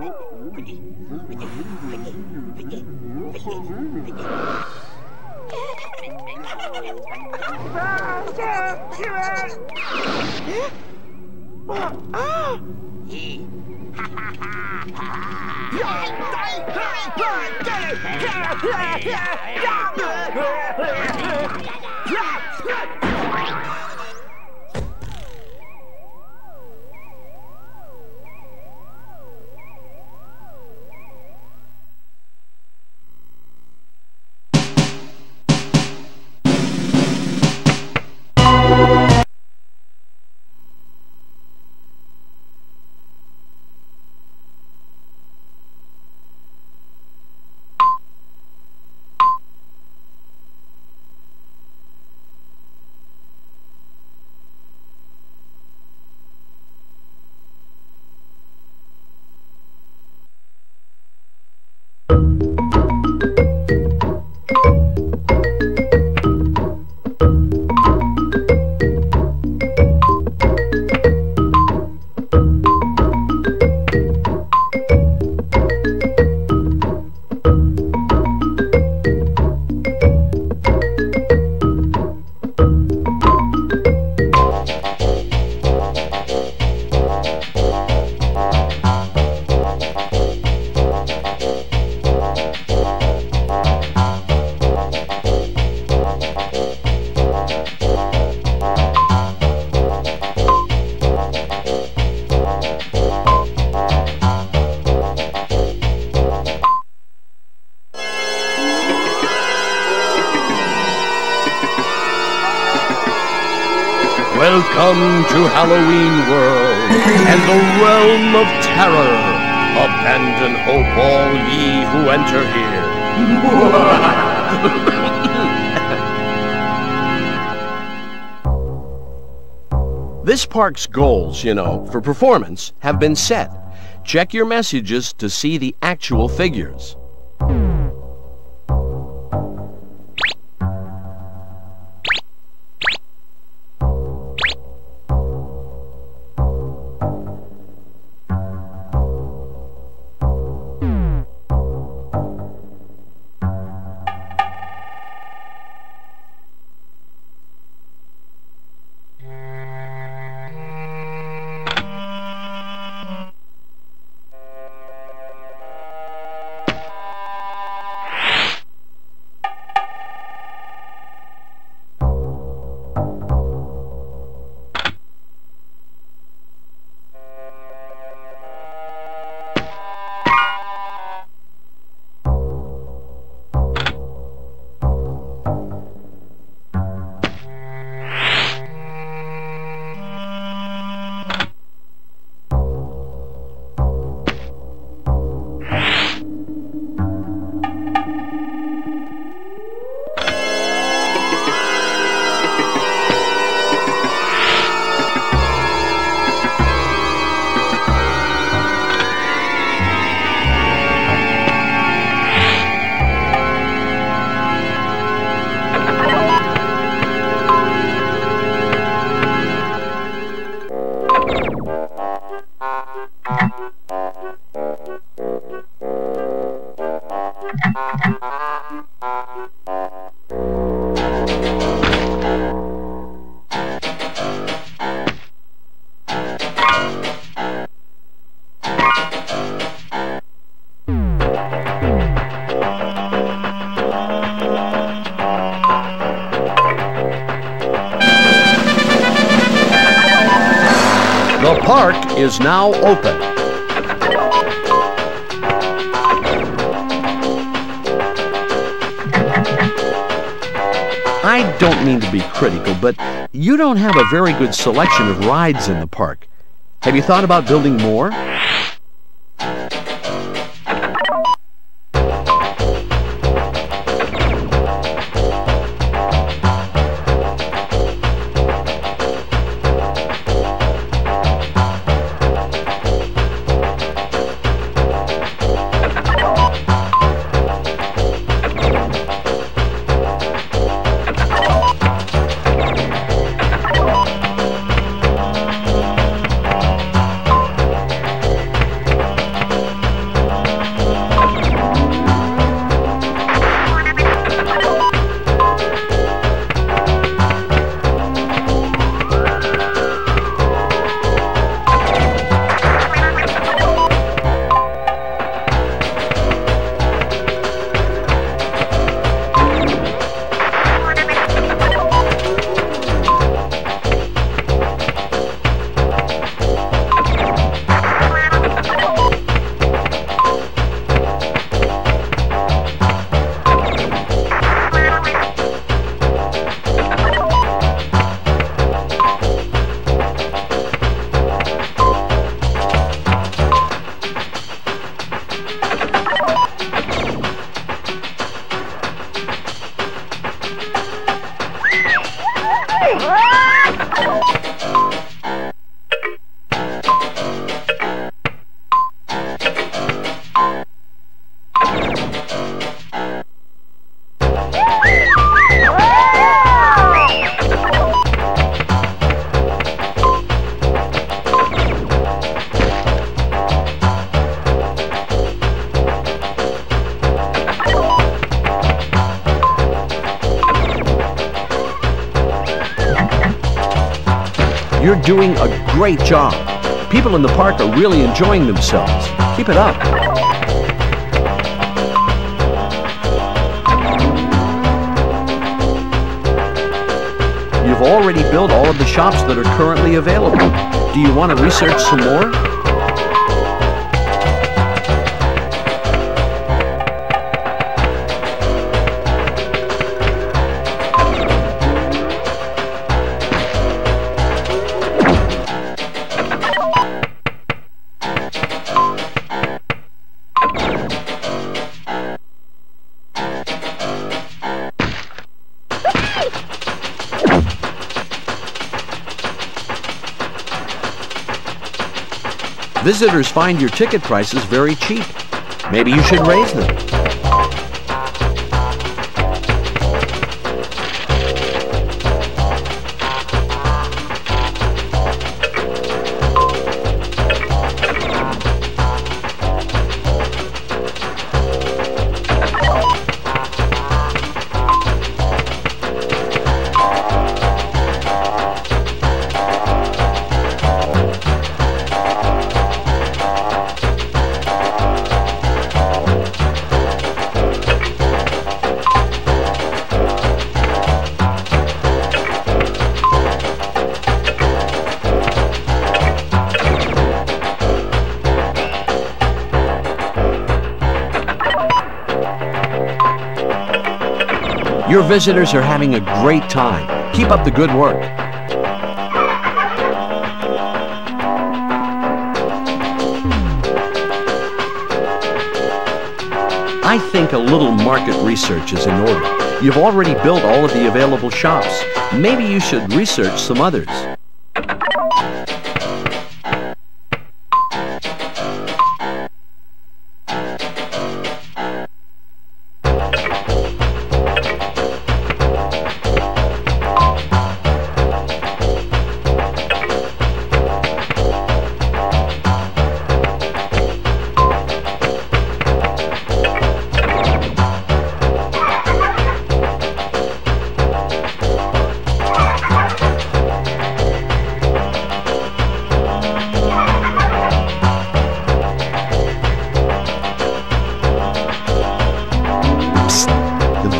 Yeah! Welcome to Halloween World and the realm of terror. Abandon hope, all ye who enter here. this park's goals, you know, for performance have been set. Check your messages to see the actual figures. The park is now open. I don't mean to be critical, but you don't have a very good selection of rides in the park. Have you thought about building more? You're doing a great job. People in the park are really enjoying themselves. Keep it up. You've already built all of the shops that are currently available. Do you want to research some more? Visitors find your ticket prices very cheap. Maybe you should raise them. Your visitors are having a great time. Keep up the good work. I think a little market research is in order. You've already built all of the available shops. Maybe you should research some others.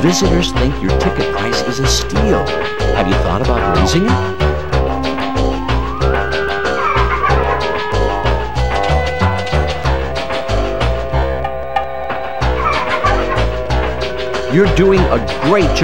Visitors think your ticket price is a steal. Have you thought about raising it? You're doing a great job.